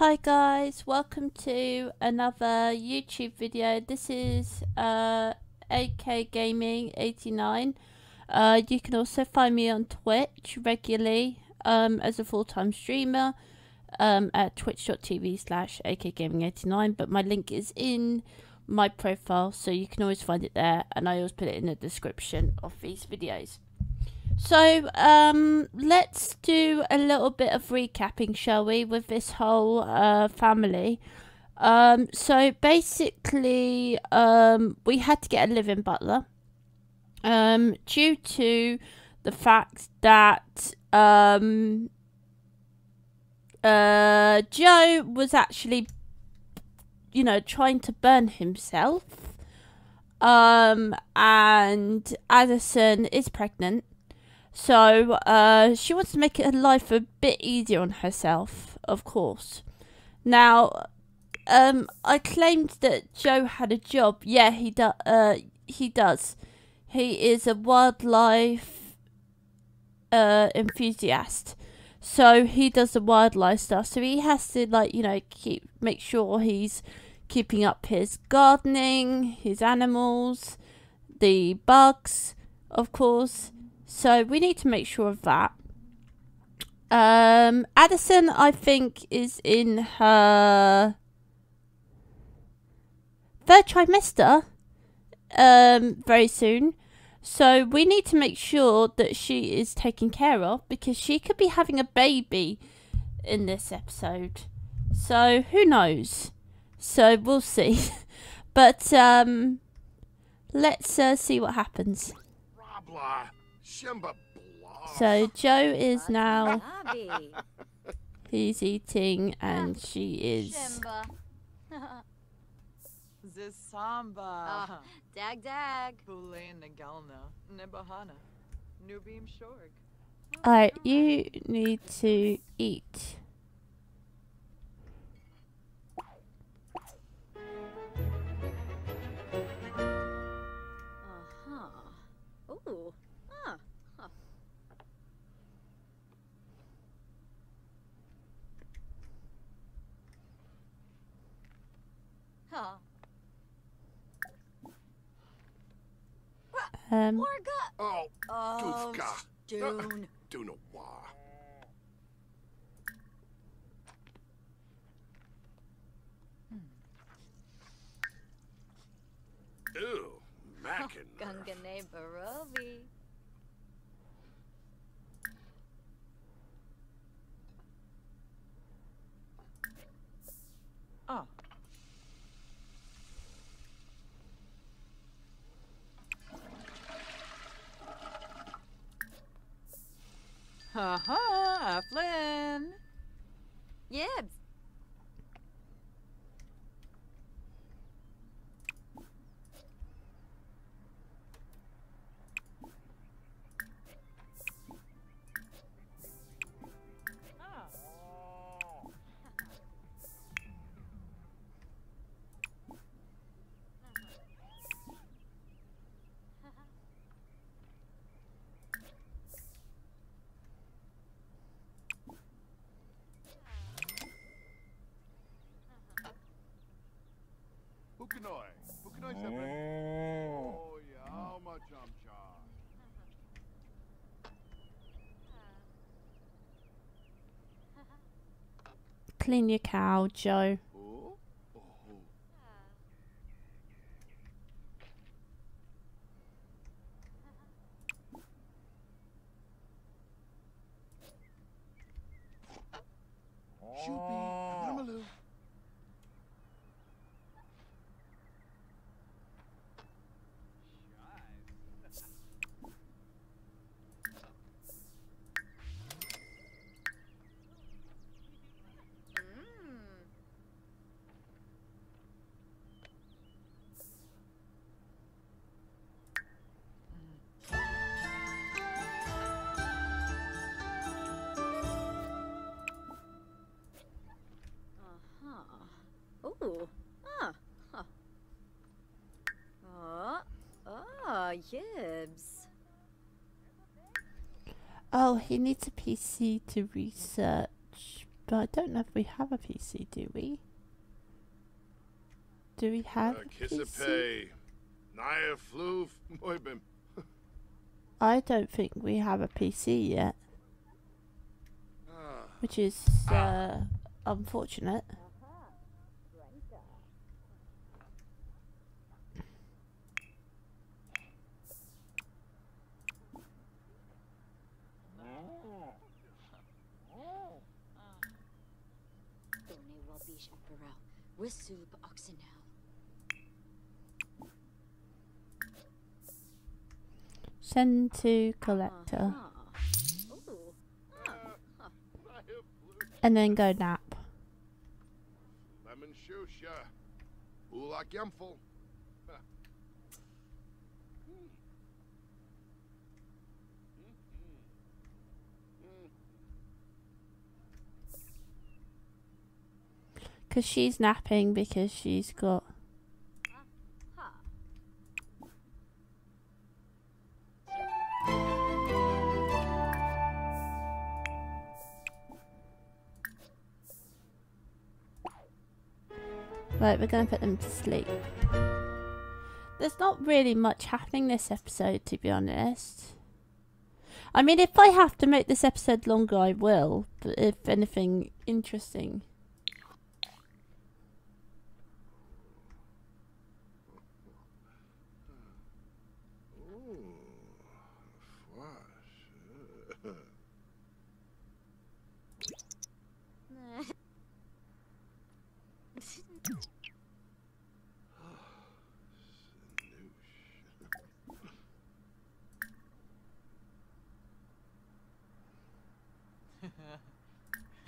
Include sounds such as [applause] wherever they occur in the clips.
Hi guys, welcome to another YouTube video. This is uh, AK Gaming 89. Uh, you can also find me on Twitch regularly um, as a full-time streamer um, at twitch.tv slash akgaming89 but my link is in my profile so you can always find it there and I always put it in the description of these videos. So, um, let's do a little bit of recapping, shall we, with this whole uh, family. Um, so basically, um, we had to get a living butler um, due to the fact that um, uh, Joe was actually, you know, trying to burn himself. Um, and Addison is pregnant so uh, she wants to make her life a bit easier on herself, of course. Now, um, I claimed that Joe had a job. Yeah, he does. Uh, he does. He is a wildlife uh, enthusiast. So he does the wildlife stuff. So he has to like you know keep make sure he's keeping up his gardening, his animals, the bugs, of course so we need to make sure of that. Um, Addison, I think, is in her third trimester um, very soon. So we need to make sure that she is taken care of because she could be having a baby in this episode. So who knows? So we'll see. [laughs] but um, let's uh, see what happens. So Joe is now [laughs] he's eating and ah, she is Zisamba. [laughs] Ah, dag dag. Bulain Nagalna. Nebahana. Nubim Shorg. Alright, you need to eat. Um. Oh, oh Dune. Dune wa. Ew, Mackin. Gungane Barovi. Oh. Ha ha, Flynn. Yibs. Bukanoi. Bukanoi separate. Mm. Oh, yeah, how much I'm Clean your cow, Joe. Oh. Ooh. Yibs. Oh, he needs a PC to research But I don't know if we have a PC, do we? Do we have Uh, a PC? pay. Naya flu. I don't think we have a PC yet, Ah, which is uh, unfortunate. Done Wabish Emperor. Wisub Oxenel. Send to collector, Uh-huh. Ooh. Huh. Naya flu. and then go nap. Lemon shusha. Ulak yumful. Because she's napping because she's got. Right, we're going to put them to sleep. There's not really much happening this episode, to be honest. I mean, if I have to make this episode longer, I will. But if anything interesting.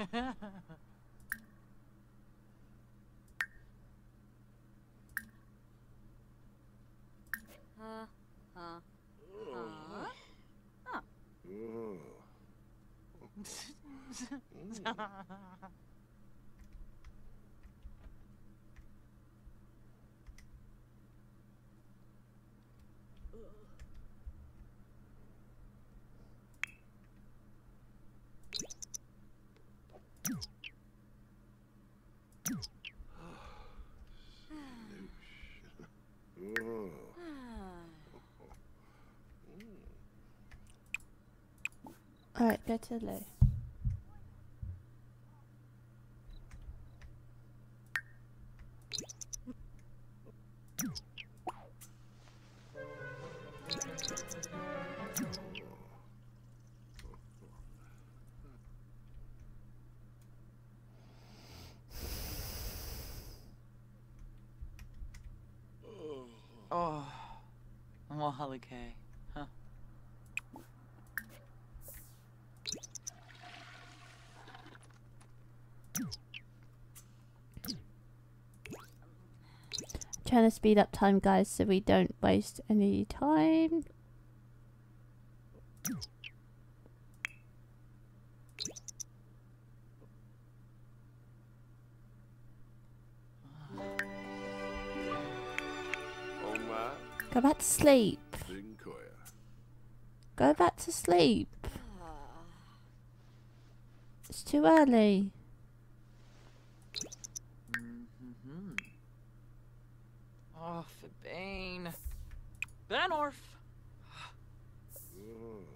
Uh, uh, uh. Ooh. Alright, go to the. Oh, Wahalikay. Huh. Trying to speed up time, guys, so we don't waste any time. Go back to sleep. Go back to sleep. It's too early. Oh. Ooh.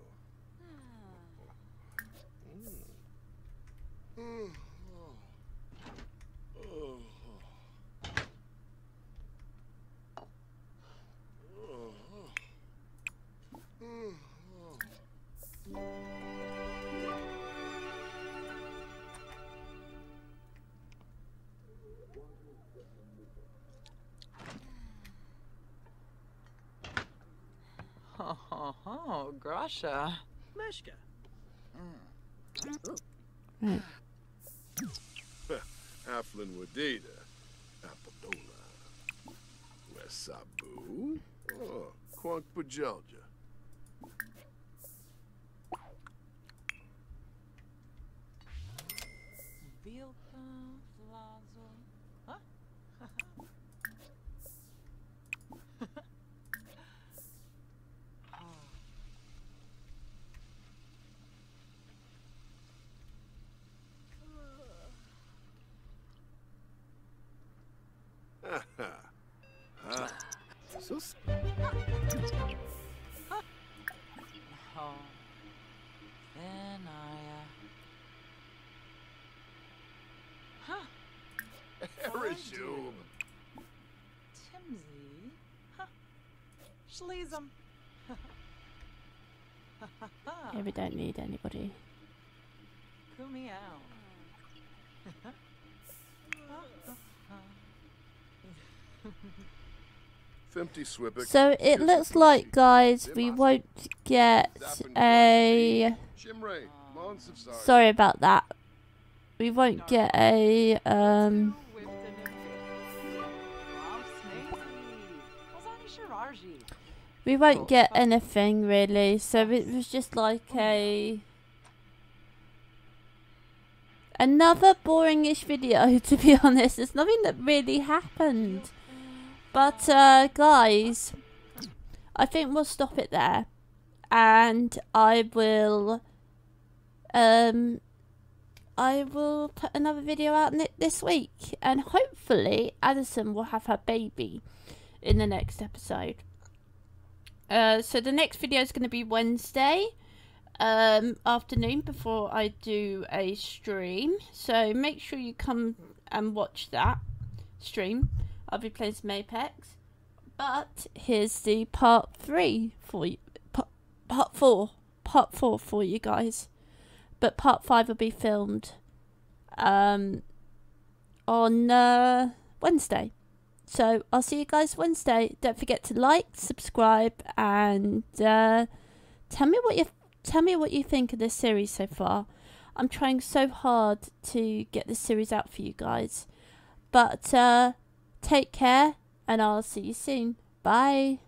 Oh, Grasha. Meshka. Hmm. Right. [laughs] Aflin Wadida. Apadola. Wesabu. Oh, Quank Bajelja. Sus. Oh. Then I, uh... Huh. Erishub. Timsy. Huh. Schleesem. Yeah, [laughs] we don't need anybody. Kumi out. [laughs] [laughs] Fempty Swippick. So it looks like, guys, we won't get a. Shimray. Lawns of Zard. Sorry about that. We won't get a um. We won't get anything really. So it was just like a another boringish video. [laughs] To be honest, there's nothing that really happened. But uh, guys, I think we'll stop it there, and I will um I will put another video out this week, and hopefully Addison will have her baby in the next episode. Uh, so the next video is going to be Wednesday um, afternoon before I do a stream. So make sure you come and watch that stream. I'll be playing some Apex. But here's the part three for you. Part, four. Part four for you guys. But part five will be filmed um, on uh, Wednesday. So I'll see you guys Wednesday. Don't forget to like, subscribe, and uh, tell me what you tell me what you think of this series so far. I'm trying so hard to get this series out for you guys. But uh, take care, and I'll see you soon. Bye.